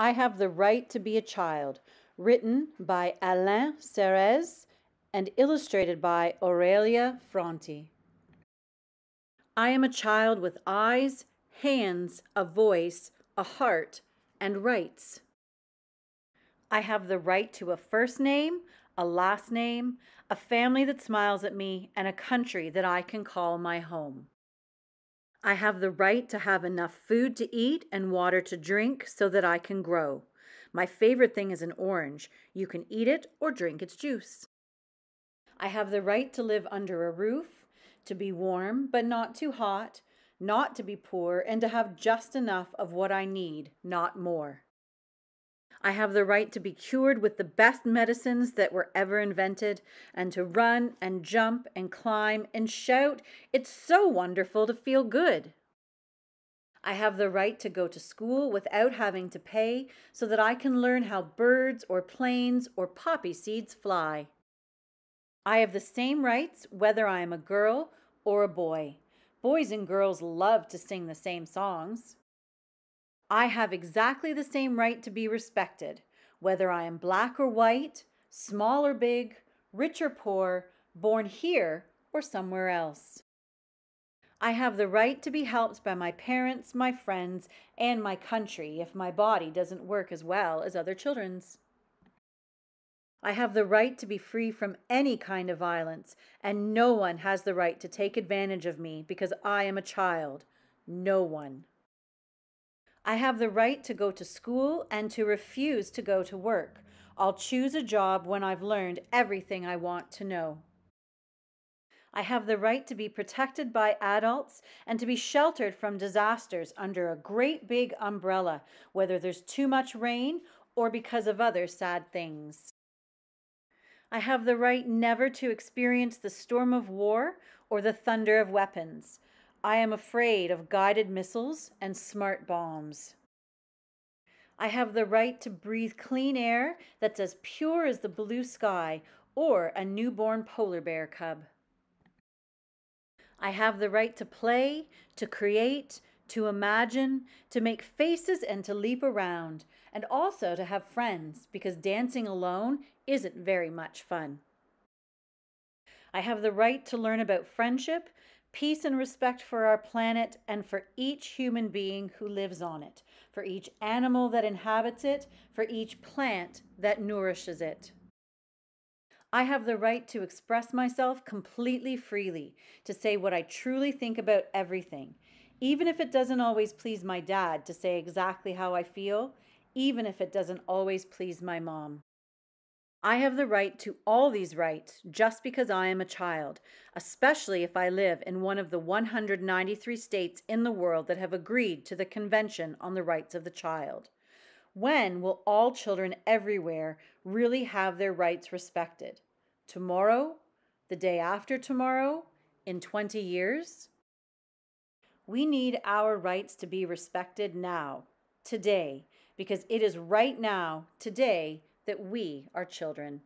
I Have the Right to Be a Child, written by Alain Serres and illustrated by Aurelia Fronty. I am a child with eyes, hands, a voice, a heart, and rights. I have the right to a first name, a last name, a family that smiles at me, and a country that I can call my home. I have the right to have enough food to eat and water to drink so that I can grow. My favorite thing is an orange. You can eat it or drink its juice. I have the right to live under a roof, to be warm but not too hot, not to be poor, and to have just enough of what I need, not more. I have the right to be cured with the best medicines that were ever invented and to run and jump and climb and shout. It's so wonderful to feel good. I have the right to go to school without having to pay so that I can learn how birds or planes or poppy seeds fly. I have the same rights whether I am a girl or a boy. Boys and girls love to sing the same songs. I have exactly the same right to be respected, whether I am black or white, small or big, rich or poor, born here or somewhere else. I have the right to be helped by my parents, my friends, and my country if my body doesn't work as well as other children's. I have the right to be free from any kind of violence, and no one has the right to take advantage of me because I am a child. No one. I have the right to go to school and to refuse to go to work. I'll choose a job when I've learned everything I want to know. I have the right to be protected by adults and to be sheltered from disasters under a great big umbrella, whether there's too much rain or because of other sad things. I have the right never to experience the storm of war or the thunder of weapons. I am afraid of guided missiles and smart bombs. I have the right to breathe clean air that's as pure as the blue sky or a newborn polar bear cub. I have the right to play, to create, to imagine, to make faces and to leap around, and also to have friends because dancing alone isn't very much fun. I have the right to learn about friendship, peace and respect for our planet and for each human being who lives on it, for each animal that inhabits it, for each plant that nourishes it. I have the right to express myself completely freely, to say what I truly think about everything, even if it doesn't always please my dad to say exactly how I feel, even if it doesn't always please my mom. I have the right to all these rights just because I am a child, especially if I live in one of the 193 states in the world that have agreed to the Convention on the Rights of the Child. When will all children everywhere really have their rights respected? Tomorrow? The day after tomorrow? In 20 years? We need our rights to be respected now, today, because it is right now, today, that we are children.